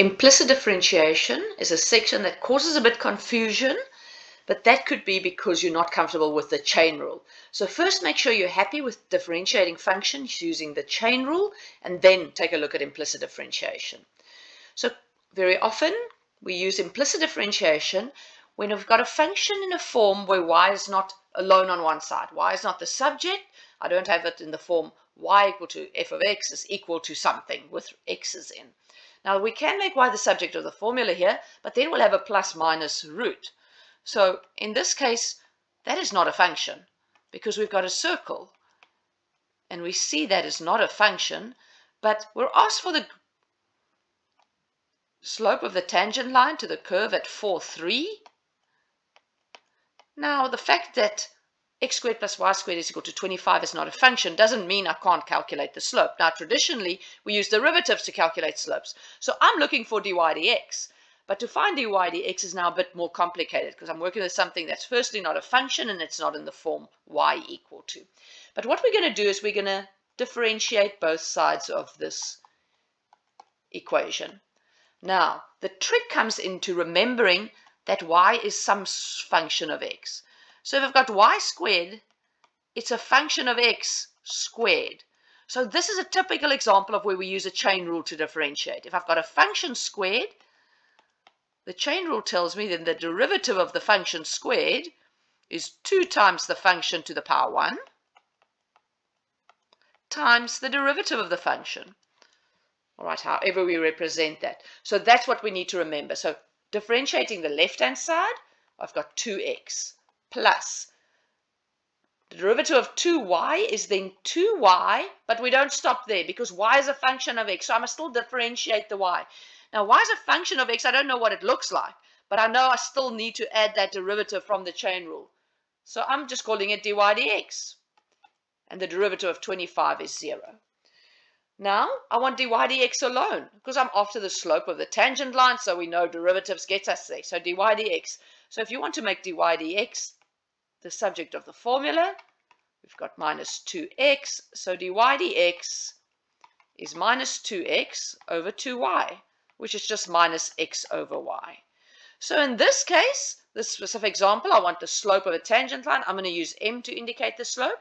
Implicit differentiation is a section that causes a bit confusion, but that could be because you're not comfortable with the chain rule. So first make sure you're happy with differentiating functions using the chain rule, and then take a look at implicit differentiation. So very often we use implicit differentiation when we've got a function in a form where y is not alone on one side. y is not the subject. I don't have it in the form y equal to f of x is equal to something with x's in. Now we can make y the subject of the formula here, but then we'll have a plus minus root. So in this case, that is not a function because we've got a circle. And we see that is not a function, but we're asked for the slope of the tangent line to the curve at 4, 3. Now, the fact that x squared plus y squared is equal to 25 is not a function doesn't mean I can't calculate the slope. Now, traditionally, we use derivatives to calculate slopes. So I'm looking for dy dx. But to find dy dx is now a bit more complicated because I'm working with something that's firstly not a function and it's not in the form y equal to. But what we're going to do is we're going to differentiate both sides of this equation. Now, the trick comes into remembering that y is some function of x. So if I've got y squared, it's a function of x squared. So this is a typical example of where we use a chain rule to differentiate. If I've got a function squared, the chain rule tells me then the derivative of the function squared is 2 times the function to the power 1 times the derivative of the function. All right, however we represent that. So that's what we need to remember. So differentiating the left-hand side, I've got 2x plus the derivative of 2y is then 2y, but we don't stop there because y is a function of x, so I must still differentiate the y. Now, y is a function of x. I don't know what it looks like, but I know I still need to add that derivative from the chain rule. So I'm just calling it dy dx. And the derivative of 25 is 0. Now, I want dy dx alone because I'm after the slope of the tangent line, so we know derivatives gets us there. So dy dx. So if you want to make dy dx the subject of the formula. We've got minus 2x, so dy dx is minus 2x over 2y, which is just minus x over y. So in this case, this specific example, I want the slope of a tangent line. I'm going to use m to indicate the slope.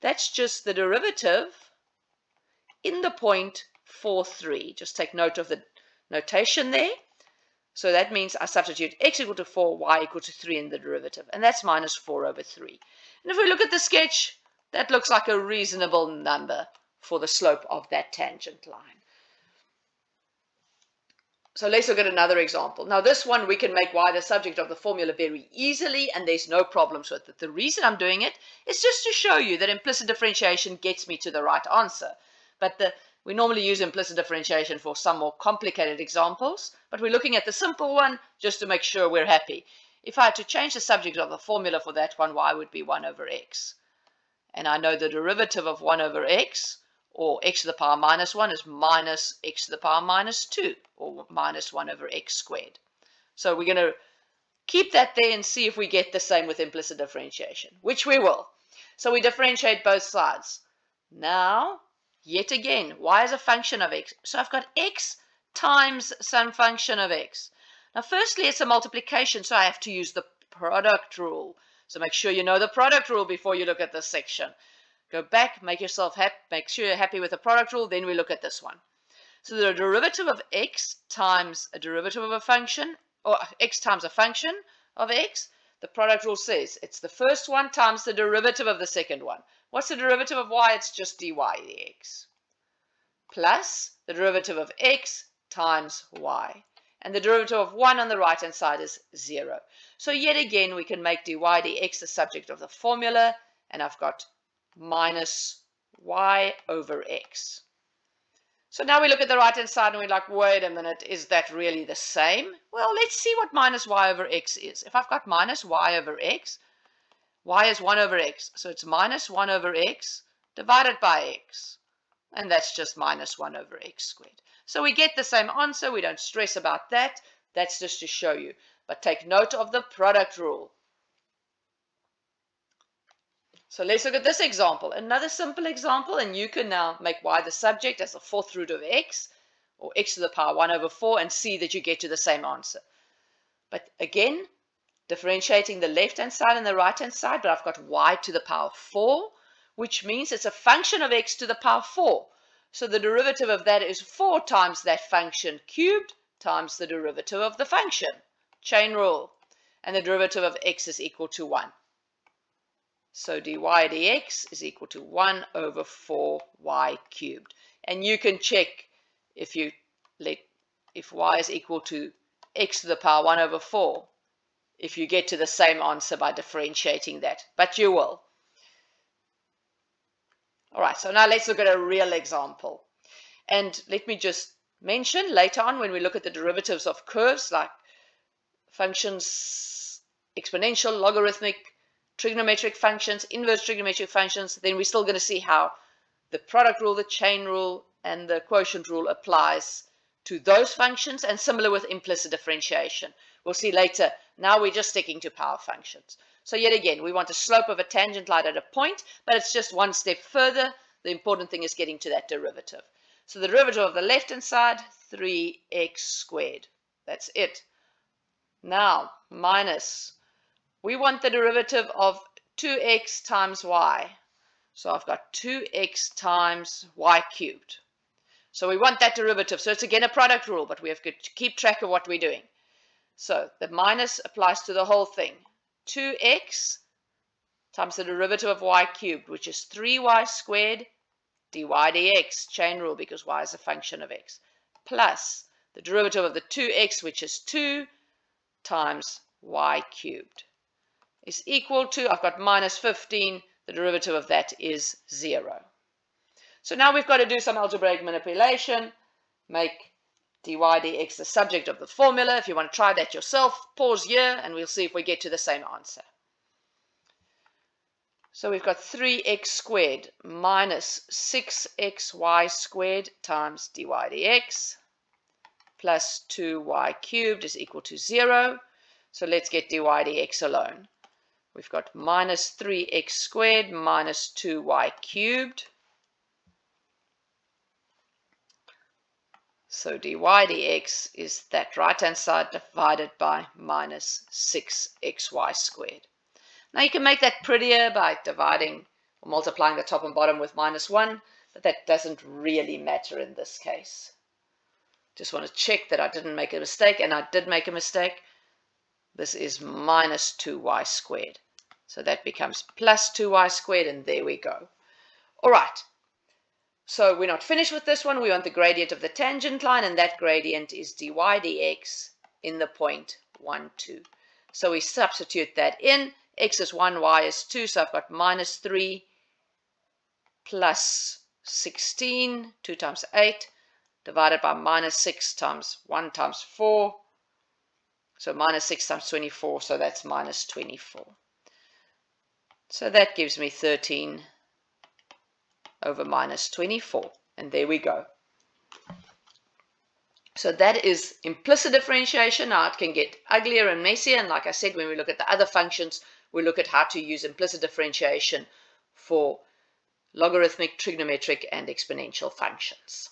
That's just the derivative in the point 4, 3. Just take note of the notation there. So that means I substitute x equal to 4, y equal to 3 in the derivative. And that's minus 4 over 3. And if we look at the sketch, that looks like a reasonable number for the slope of that tangent line. So let's look at another example. Now this one we can make y the subject of the formula very easily and there's no problems with it. The reason I'm doing it is just to show you that implicit differentiation gets me to the right answer. But the we normally use implicit differentiation for some more complicated examples, but we're looking at the simple one just to make sure we're happy. If I had to change the subject of the formula for that one, y would be 1 over x. And I know the derivative of 1 over x, or x to the power minus 1, is minus x to the power minus 2, or minus 1 over x squared. So we're going to keep that there and see if we get the same with implicit differentiation, which we will. So we differentiate both sides. Now, Yet again, y is a function of x. So I've got x times some function of x. Now, firstly, it's a multiplication, so I have to use the product rule. So make sure you know the product rule before you look at this section. Go back, make yourself happy, make sure you're happy with the product rule, then we look at this one. So the derivative of x times a derivative of a function, or x times a function of x, the product rule says it's the first one times the derivative of the second one. What's the derivative of y? It's just dy dx. Plus the derivative of x times y. And the derivative of 1 on the right-hand side is 0. So yet again, we can make dy dx the subject of the formula, and I've got minus y over x. So now we look at the right-hand side and we're like, wait a minute, is that really the same? Well, let's see what minus y over x is. If I've got minus y over x, y is 1 over x. So it's minus 1 over x divided by x. And that's just minus 1 over x squared. So we get the same answer. We don't stress about that. That's just to show you. But take note of the product rule. So let's look at this example. Another simple example, and you can now make y the subject as the fourth root of x, or x to the power 1 over 4 and see that you get to the same answer. But again, differentiating the left-hand side and the right-hand side, but I've got y to the power 4, which means it's a function of x to the power 4. So the derivative of that is 4 times that function cubed times the derivative of the function. Chain rule. And the derivative of x is equal to 1. So dy dx is equal to 1 over 4y cubed. And you can check if you let if y is equal to x to the power 1 over 4 if you get to the same answer by differentiating that, but you will. All right, so now let's look at a real example. And let me just mention later on when we look at the derivatives of curves like functions, exponential, logarithmic, trigonometric functions, inverse trigonometric functions, then we're still going to see how the product rule, the chain rule, and the quotient rule applies to those functions and similar with implicit differentiation. We'll see later. Now we're just sticking to power functions. So yet again, we want a slope of a tangent line at a point, but it's just one step further. The important thing is getting to that derivative. So the derivative of the left-hand side, 3x squared. That's it. Now, minus. We want the derivative of 2x times y. So I've got 2x times y cubed. So we want that derivative. So it's again a product rule, but we have to keep track of what we're doing. So the minus applies to the whole thing. 2x times the derivative of y cubed, which is 3y squared dy dx, chain rule because y is a function of x, plus the derivative of the 2x, which is 2 times y cubed, is equal to, I've got minus 15, the derivative of that is 0. So now we've got to do some algebraic manipulation, make dy dx the subject of the formula. If you want to try that yourself, pause here and we'll see if we get to the same answer. So we've got 3x squared minus 6xy squared times dy dx plus 2y cubed is equal to 0. So let's get dy dx alone. We've got minus 3x squared minus 2y cubed So dy dx is that right-hand side divided by minus 6xy squared. Now you can make that prettier by dividing or multiplying the top and bottom with minus 1, but that doesn't really matter in this case. Just want to check that I didn't make a mistake, and I did make a mistake. This is minus 2y squared. So that becomes plus 2y squared, and there we go. All right, so we're not finished with this one. We want the gradient of the tangent line, and that gradient is dy dx in the point 1, 2. So we substitute that in. x is 1, y is 2, so I've got minus 3 plus 16, 2 times 8, divided by minus 6 times 1 times 4. So minus 6 times 24, so that's minus 24. So that gives me 13 over minus 24. And there we go. So that is implicit differentiation. Now it can get uglier and messier. And like I said, when we look at the other functions, we look at how to use implicit differentiation for logarithmic, trigonometric, and exponential functions.